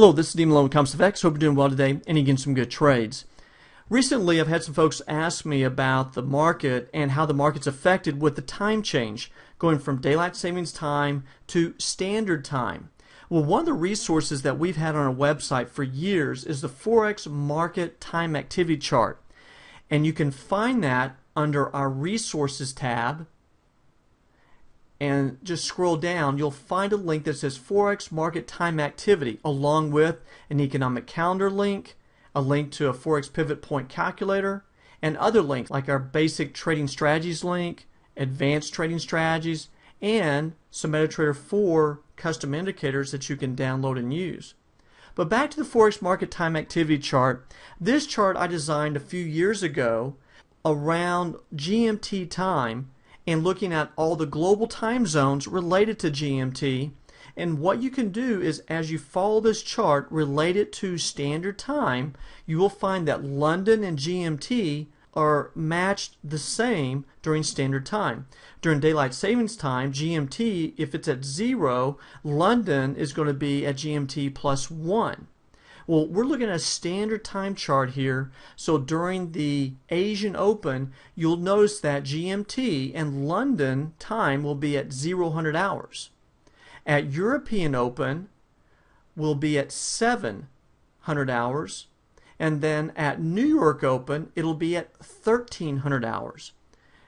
Hello, this is Dean Malone with CompassFX. Hope you're doing well today and again some good trades. Recently, I've had some folks ask me about the market and how the market's affected with the time change, going from daylight savings time to standard time. Well, one of the resources that we've had on our website for years is the Forex Market Time Activity Chart. And you can find that under our Resources tab and just scroll down, you'll find a link that says Forex Market Time Activity, along with an economic calendar link, a link to a Forex Pivot Point calculator, and other links like our basic trading strategies link, advanced trading strategies, and some MetaTrader 4 custom indicators that you can download and use. But back to the Forex Market Time Activity chart. This chart I designed a few years ago around GMT time and looking at all the global time zones related to GMT. And what you can do is as you follow this chart related to standard time, you will find that London and GMT are matched the same during standard time. During daylight savings time, GMT, if it's at zero, London is going to be at GMT plus one. Well, we're looking at a standard time chart here. So during the Asian Open, you'll notice that GMT and London time will be at 0, hours. At European Open, will be at 700 hours. And then at New York Open, it'll be at 1300 hours.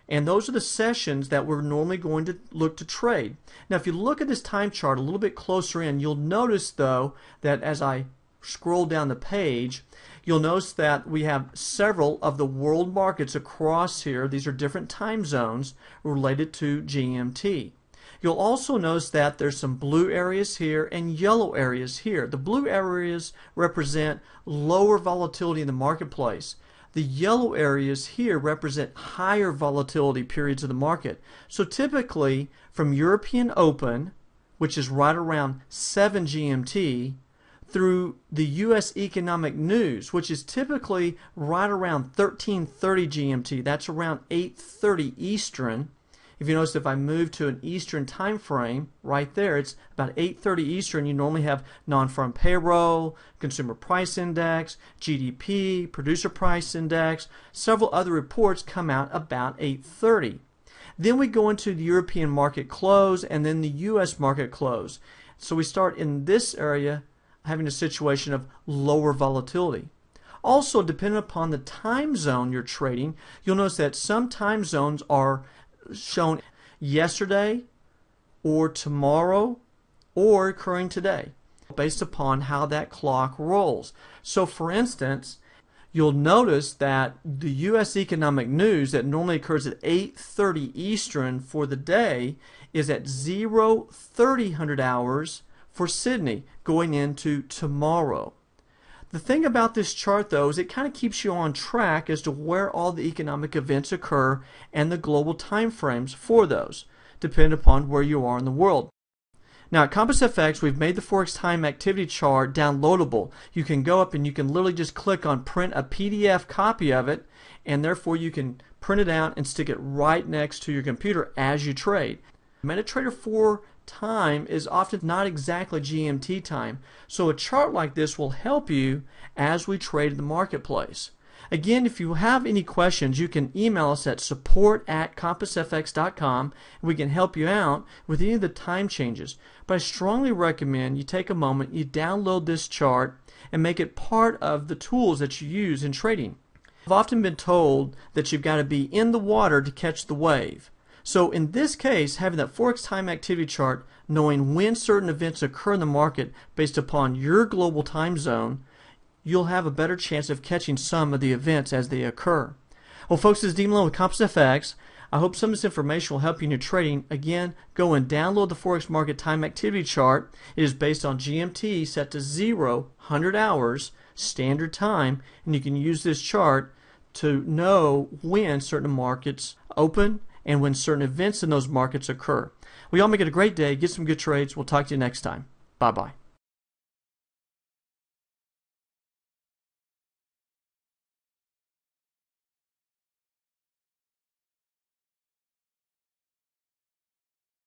And those are the sessions that we're normally going to look to trade. Now, if you look at this time chart a little bit closer in, you'll notice, though, that as I scroll down the page, you'll notice that we have several of the world markets across here. These are different time zones related to GMT. You'll also notice that there's some blue areas here and yellow areas here. The blue areas represent lower volatility in the marketplace. The yellow areas here represent higher volatility periods of the market. So typically from European Open, which is right around 7 GMT, through the U.S. economic news, which is typically right around 1330 GMT. That's around 830 Eastern. If you notice, if I move to an Eastern time frame, right there, it's about 8:30 Eastern. You normally have non-farm payroll, consumer price index, GDP, producer price index, several other reports come out about 8:30. Then we go into the European market close and then the U.S. market close. So we start in this area having a situation of lower volatility. Also, depending upon the time zone you're trading, you'll notice that some time zones are shown yesterday or tomorrow or occurring today based upon how that clock rolls. So, for instance, you'll notice that the U.S. economic news that normally occurs at 8:30 Eastern for the day is at 0:30 hours for Sydney going into tomorrow. The thing about this chart, though, is it kind of keeps you on track as to where all the economic events occur and the global time frames for those, depending upon where you are in the world. Now at Compass FX, we've made the Forex time activity chart downloadable. You can go up and you can literally just click on print a PDF copy of it, and therefore you can print it out and stick it right next to your computer as you trade. MetaTrader 4 time is often not exactly GMT time. So a chart like this will help you as we trade the marketplace. Again, if you have any questions, you can email us at support at compassfx.com and we can help you out with any of the time changes. But I strongly recommend you take a moment, you download this chart, and make it part of the tools that you use in trading. I've often been told that you've got to be in the water to catch the wave. So in this case, having that Forex time activity chart, knowing when certain events occur in the market based upon your global time zone, you'll have a better chance of catching some of the events as they occur. Well, folks, this is Dean Malone with Compass FX. I hope some of this information will help you in your trading. Again, go and download the Forex Market Time Activity Chart. It is based on GMT set to 0, 100 hours, standard time, and you can use this chart to know when certain markets open and when certain events in those markets occur. We all make it a great day. Get some good trades. We'll talk to you next time. Bye bye.